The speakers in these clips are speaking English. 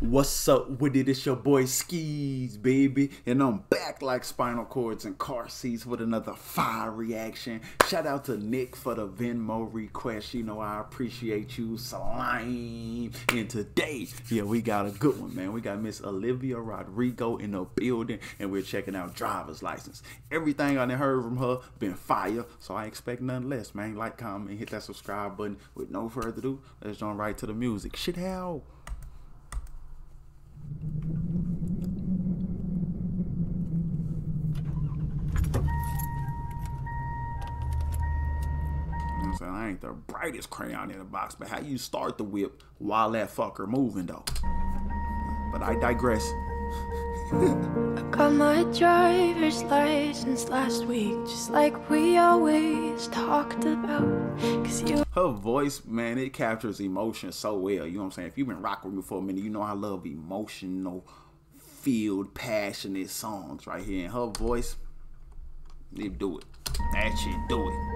What's up with it? It's your boy Sceez, baby. And I'm back like spinal cords and car seats with another fire reaction. Shout out to Nick for the Venmo request. You know, I appreciate you, slime. And today, yeah, we got a good one, man. We got Miss Olivia Rodrigo in the building, and we're checking out driver's license. Everything I heard from her been fire, so I expect nothing less, man. Like, comment, hit that subscribe button. With no further ado, let's jump right to the music. Shit, how? I'm saying? I ain't the brightest crayon in the box, but how you start the whip while that fucker moving though? But I digress. I got my driver's license last week, just like we always talked about. Cause you Her voice, man, it captures emotion so well. You know what I'm saying? If you've been rocking with me for a minute, you know I love emotional, filled, passionate songs right here. And her voice, it do it. That shit do it.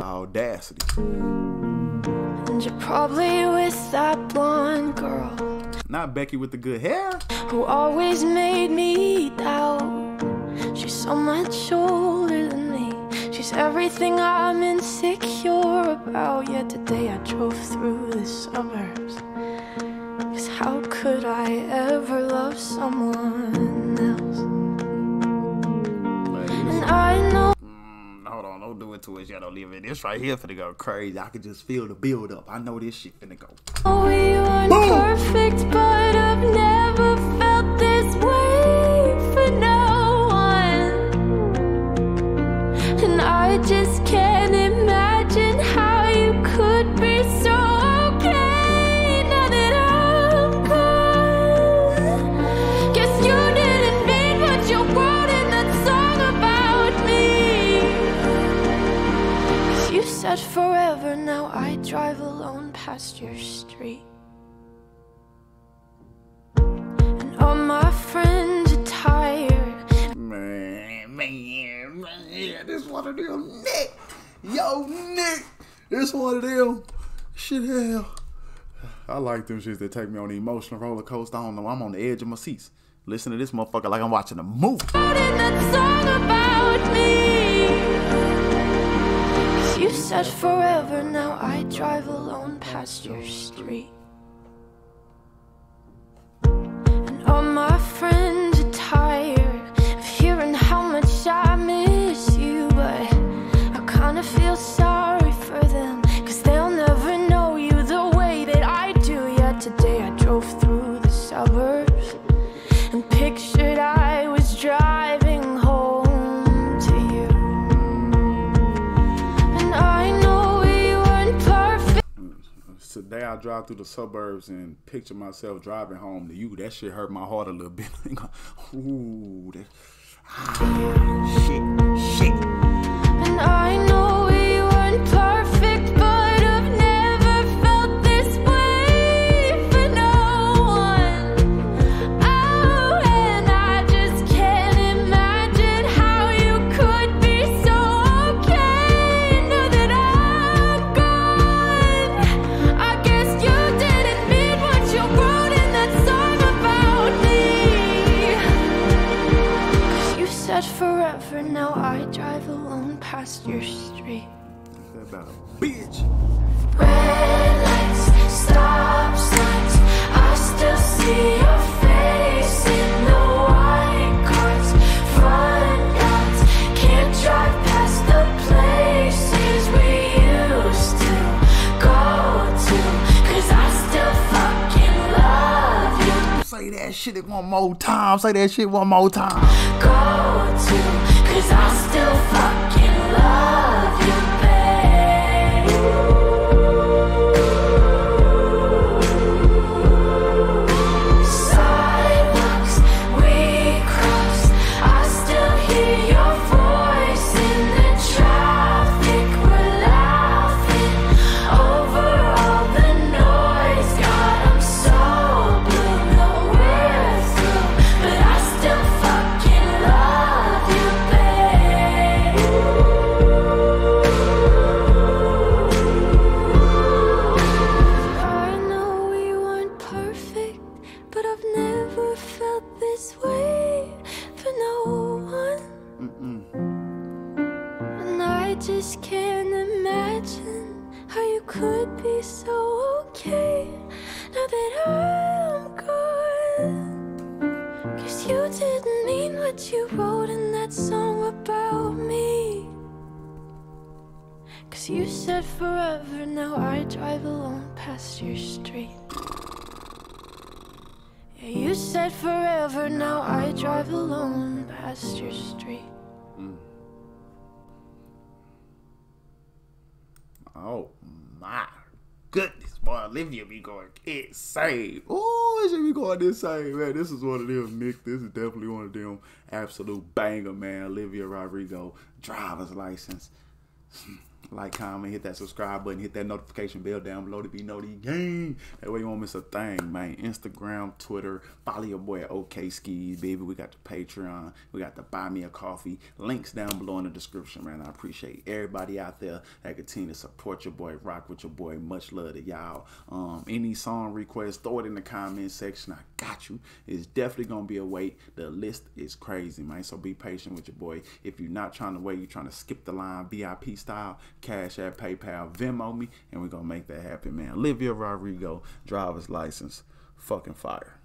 The audacity. And you're probably with that blonde girl Not Becky with the good hair. who always made me doubt. She's so much older than me. She's everything I'm insecure about. Yet today I drove through the suburbs. Cause how could I ever love someone else? Don't do it to us yet. Don't leave it. This right here finna go crazy. I can just feel the build up. I know this shit finna go. We weren't perfect, but I've never forever, now I drive alone past your street. And all my friends are tired. Man, man, man, this one of them, Nick. Yo, Nick, this one of them. Shit, hell. I like them shits that take me on the emotional roller coaster. I don't know. I'm on the edge of my seats. Listen to this motherfucker like I'm watching a movie. You said forever, now I drive alone past your street. And all my friends are tired of hearing how much I miss you, but I kinda feel sorry for them. Cause they'll never know you the way that I do. Yet today I drove through the suburbs and pictured I Today I drive through the suburbs and picture myself driving home to you. That shit hurt my heart a little bit. Ooh, that, ah, shit, shit. And I know we weren't street. About a bitch. Red lights, stop signs, I still see your face in the white cars, front yards. Can't drive past the places we used to go to, 'cause I still fucking love you. Say that shit one more time. Say that shit one more time. Go okay now that I'm gone. Cause you didn't mean what you wrote in that song about me. Cause you said forever, now I drive alone past your street. Yeah, you said forever, now I drive alone past your street. Oh my boy, Olivia be going insane. Oh, she be going insane, man. This is one of them, Nick. This is definitely one of them absolute banger, man. Olivia Rodrigo, driver's license. Like, comment, hit that subscribe button, hit that notification bell down below to be notified. Gang. That way you won't miss a thing, man. Instagram, Twitter, follow your boy at OK Sceez, baby. We got the Patreon, we got the Buy Me a Coffee. Links down below in the description, man. I appreciate everybody out there that continue to support your boy, rock with your boy. Much love to y'all. Um, any song requests, throw it in the comment section. I got you. It's definitely gonna be a wait. The list is crazy, man. So be patient with your boy. If you're not trying to wait, you're trying to skip the line VIP style, Cash App, PayPal, Venmo me, and we're gonna make that happen, man. Olivia Rodrigo, driver's license, fucking fire.